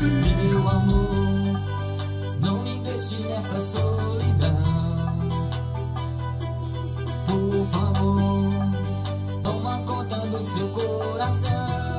Meu amor, não me deixe nessa solidão. Por favor, toma conta do seu coração.